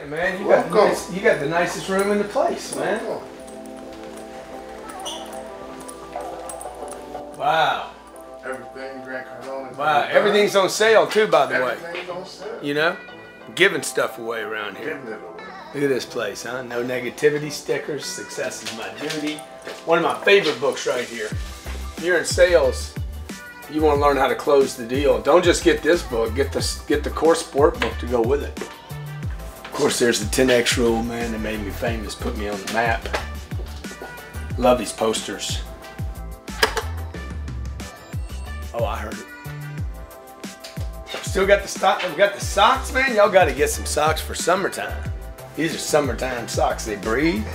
Yeah, man, you got, the nice, you got the nicest room in the place, man. Wow. Everything Grant Cardone. Wow. Everything's on sale too, by the way. Everything's on sale. You know? Giving stuff away around here. Away. Look at this place, huh? No negativity stickers. Success is my duty. One of my favorite books right here. If you're in sales, you want to learn how to close the deal. Don't just get this book. Get the get the core sport book to go with it. Of course, there's the 10x rule, man. That made me famous. Put me on the map. Love these posters. Oh, I heard it. Still got the stock. We got the socks, man. Y'all got to get some socks for summertime. These are summertime socks. They breathe.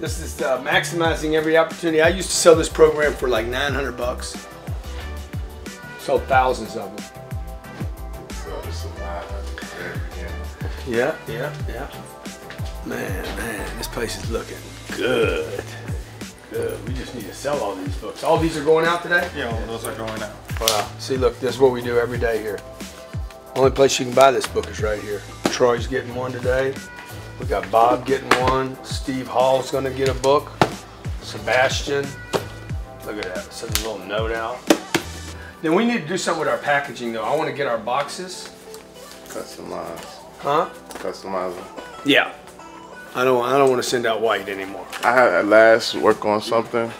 This is uh, maximizing every opportunity. I used to sell this program for like 900 bucks. Sold thousands of them. So it's a lot. Yeah, yeah, yeah. Man, man, this place is looking good. Good. We just need to sell all these books. All these are going out today? Yeah, all those are going out. Wow. See, look, this is what we do every day here. Only place you can buy this book is right here. Troy's getting one today. We got Bob getting one. Steve Hall's gonna get a book. Sebastian. Look at that. Send a little note out. Then we need to do something with our packaging though. I want to get our boxes. Customize. Huh? Customize them. Yeah. I don't I don't want to send out white anymore. I had at last work on something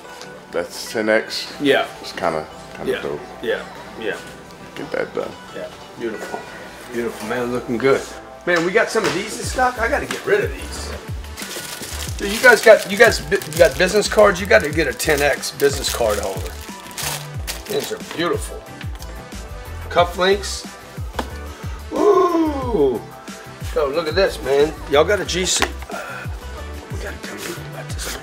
that's 10x. Yeah. It's kind of kind of Yeah. dope. Yeah. Yeah. Get that done. Yeah, beautiful. Beautiful, man, looking good. Man, we got some of these in stock. I gotta get rid of these. Dude, you guys got you guys you got business cards. You got to get a 10x business card holder. These are beautiful. Cufflinks. Ooh. Yo, look at this, man. Y'all got a GC. Uh, we gotta tell me about this.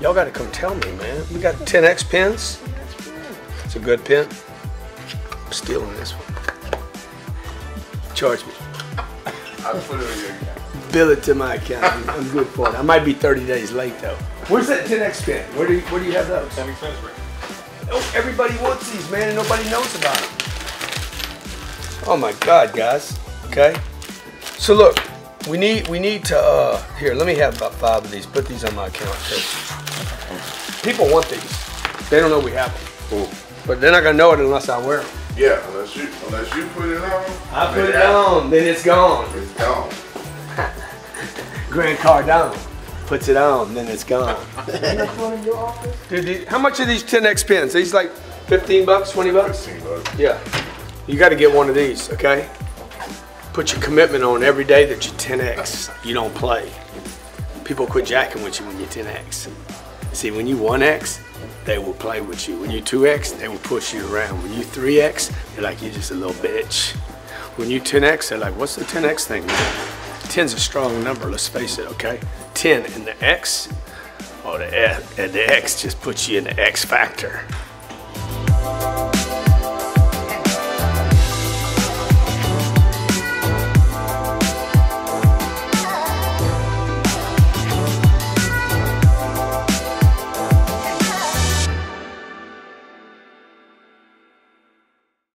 Y'all gotta come tell me, man. We got 10x pins. It's a good pin. I'm stealing this one. Charge me. I put it in your account. Bill it to my account. I'm, I'm good for it. I might be 30 days late though. Where's that 10x pin? Where do you, where do you have those? Ten expensive. Oh, everybody wants these, man, and nobody knows about them. Oh my God, guys. Okay. So look, we need we need to uh here. Let me have about five of these. Put these on my account. People want these. They don't know we have them, Cool. but they're not gonna know it unless I wear them. Yeah, unless you unless you put it on. I put it on, then it's gone. It's gone. Grant Cardone puts it on, then it's gone. Dude, how much are these 10x pins? These like 15 bucks, 20 bucks? 15 bucks. Yeah. You got to get one of these, okay? Put your commitment on every day that you 10x. You don't play. People quit jacking with you when you 10x. See, when you 1x, they will play with you. When you 2x, they will push you around. When you 3x, they're like, you're just a little bitch. When you 10x, they're like, what's the 10x thing, man? 10's a strong number, let's face it, okay? 10 and the X, oh, the, F, and the X just puts you in the X factor.